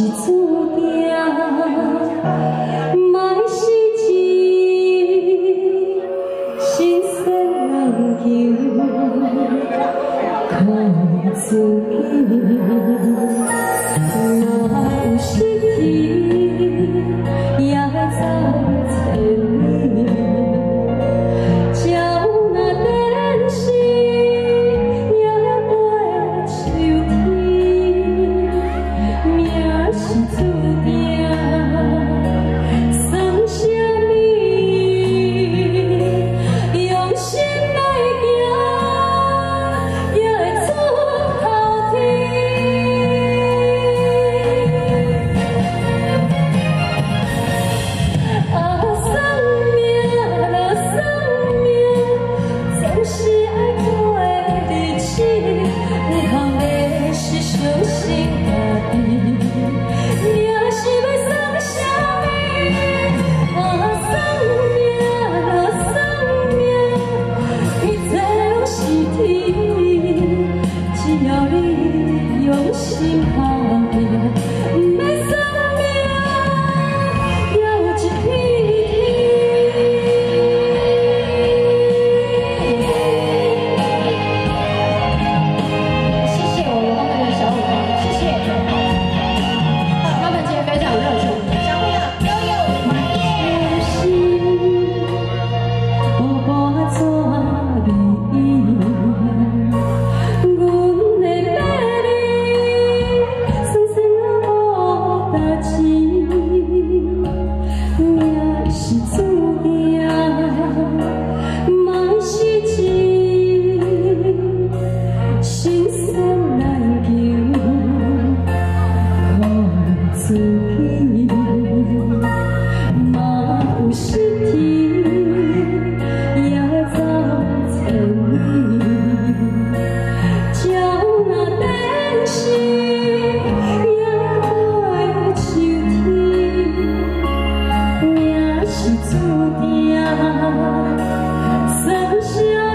是注定，卖是一心事难求，靠自己。心话自己嘛有失气，也造成你。听，是注定，三声。